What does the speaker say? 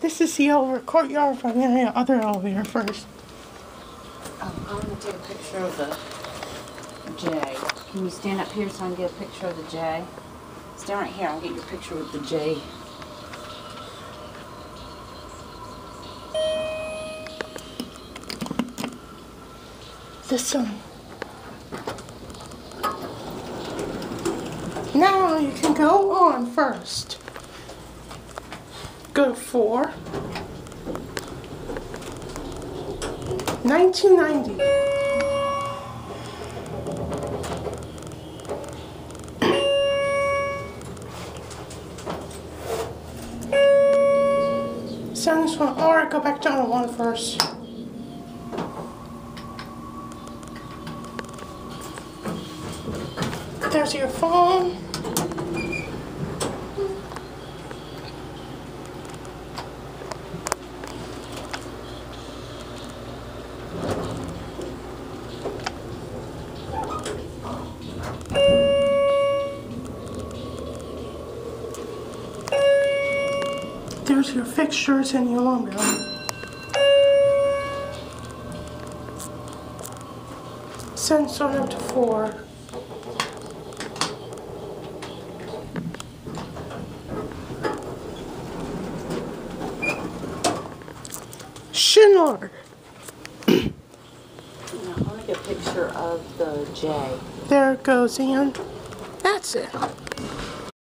This is the elevator courtyard from the other elevator first. Um, I'm gonna take a picture of the J. Can you stand up here so I can get a picture of the J? Stand right here, I'll get your picture with the J. This one. Now you can go on first. Go to four. 1990. Send this one, or go back down to one first. There's your phone. There's your fixtures and your alarm bell. Sensor up to four. Schindler. Now, I wanna get a picture of the J. There it goes, Ian. That's it.